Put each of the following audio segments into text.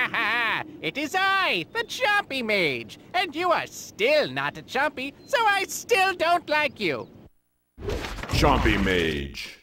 It is I, the Chompy Mage, and you are still not a Chompy, so I still don't like you. Chompy Mage.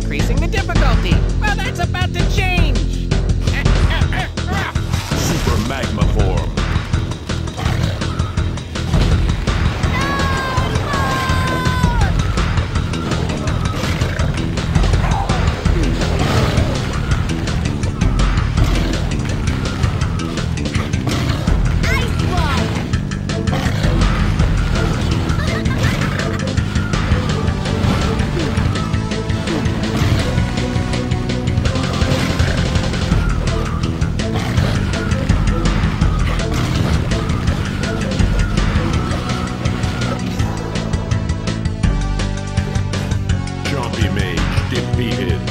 Increasing the difficulty. Well, that's to Be defeated.